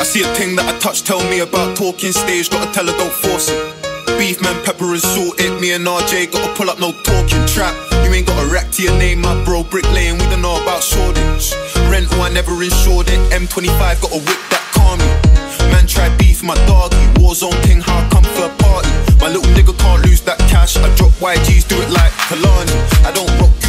I see a thing that I touch, tell me about talking stage, gotta tell her don't force it. Beef man, pepper and salt it. Me and RJ gotta pull up, no talking trap. You ain't got a rack to your name, my bro. Bricklaying, we don't know about shortage. Rental, I never insured it. M25 Gotta whip that car me. Man, try beef my doggy. Warzone thing, how I come for a party. My little nigga can't lose that cash. I drop YGs, do it like Kalani. I don't rock.